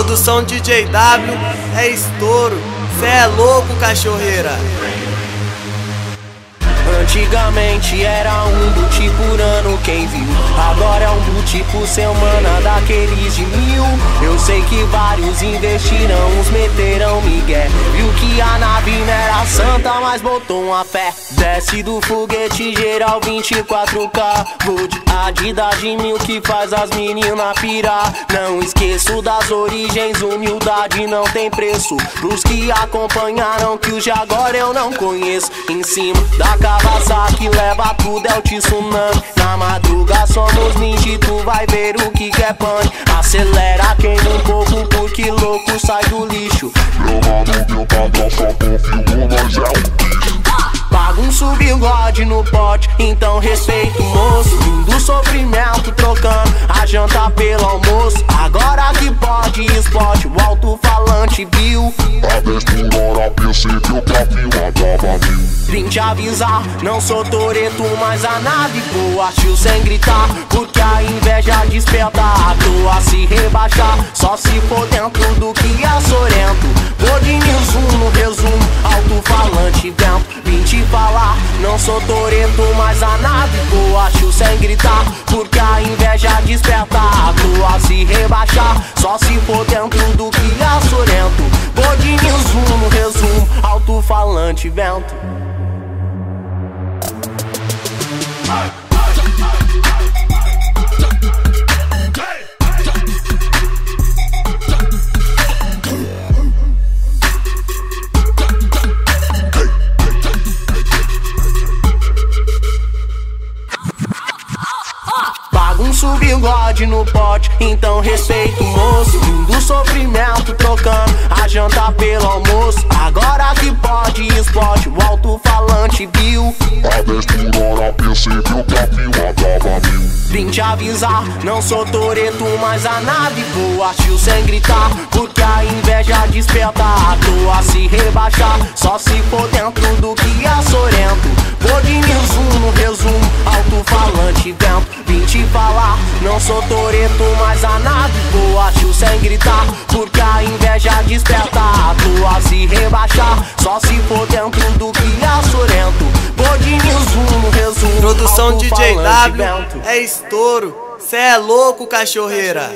Produção DJ W é estouro, cê é louco, cachorreira. Antigamente era um boot por ano, quem viu? Agora é um boot por semana, daqueles de mil. Eu sei que vários investirão, uns meterão migué. Viu que a santa, mas botou uma fé. Desce do foguete geral 24K. Vou de Adidas de mil que faz as meninas pirar. Não esqueço das origens, humildade não tem preço. Pros que acompanharam, que o de agora eu não conheço. Em cima da Kawasaki leva tudo, é o tsunami. Na madruga somos ninja, tu vai ver o que é punk. Acelera quem um pouco, porque louco sai do lixo. Meu mano, meu padrão só nós é um bicho Bagunço o bigode no pote, então respeito o moço. Do sofrimento trocando a janta pelo almoço. Agora que pode, explode o alto-falante, viu? A 10 por hora percebeu que a fila tava mil Vim te avisar, não sou toreto, mas a nave voa Tio sem gritar, porque a inveja desperta A toa se rebaixar, só se for dentro do que é sorento Vou de zoom no gritar, porque a inveja desperta A toa se rebaixar, só se for dentro do que é sorento Vou de zoom no resumo, alto-falante vento Bagunço o bigode no pote, então respeito o moço. Do sofrimento trocando a janta pelo almoço. Agora que pode, explode o alto-falante, viu? A 10 por hora percebeu que a fila tava mil Vim te avisar, não sou toreto, mas a nave voa Tio sem gritar, porque a inveja desperta A toa se rebaixar, só se for dentro do que é sorento Vou de no resumo, se for dentro do que é sorento. Vou de no resumo, Produção DJ W é estouro, cê é louco, cachorreira.